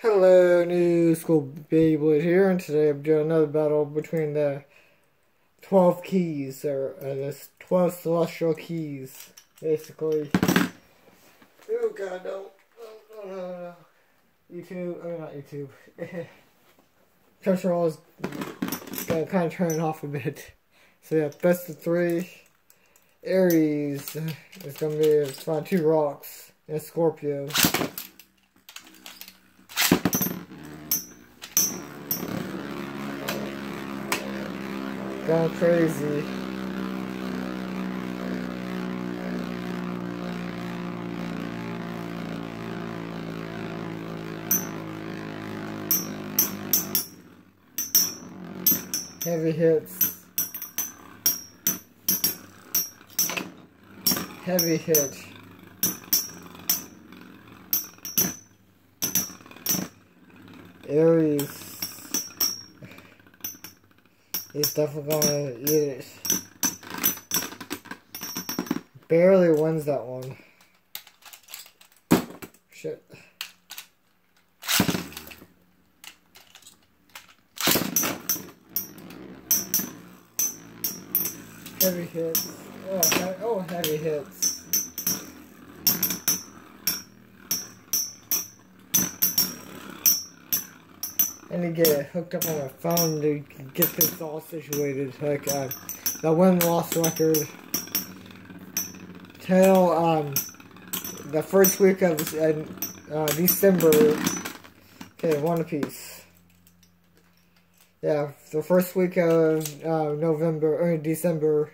Hello, new school Beyblade here, and today I'm doing another battle between the 12 keys, or uh, the 12 celestial keys, basically. Oh god, no. No, no, no. YouTube, I mean not YouTube. Control is gonna kind of turn off a bit. So yeah, best of three. Aries is gonna be find two rocks and Scorpio. Going crazy. Heavy hits. Heavy hit. Aries. He's definitely gonna eat it. Barely wins that one. Shit. Heavy hits. Oh, he oh heavy hits. To get it hooked up on my phone to get this all situated. Like, uh, the win-loss record. Till, um, the first week of uh, December. Okay, one apiece. Yeah, the first week of uh, November, or December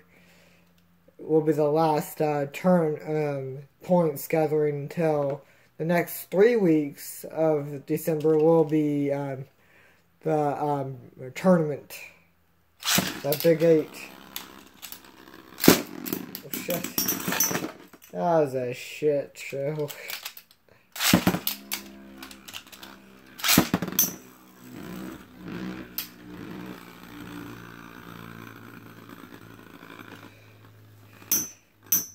will be the last uh, turn um, points gathering until the next three weeks of December will be um, the um, tournament. the big eight. Oh, shit. That was a shit show.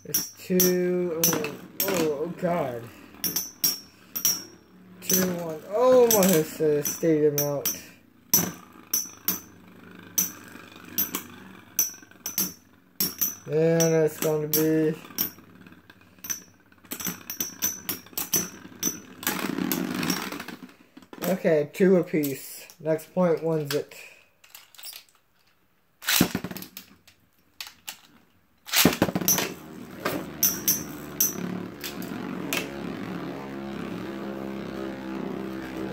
It's two, oh, oh, oh god. Two, one, oh my, it's a stadium out. And it's going to be Okay, two apiece. Next point wins it.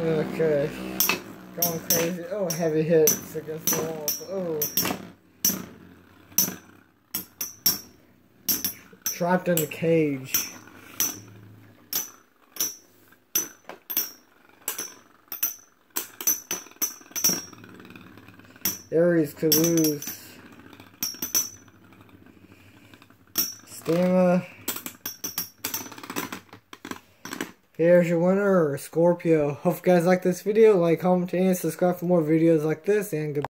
Okay. Going crazy. Oh, heavy hits against the wall. Oh. Trapped in the cage. Aries could lose. Stamina. Here's your winner, Scorpio. Hope you guys like this video. Like, comment, and subscribe for more videos like this. And goodbye.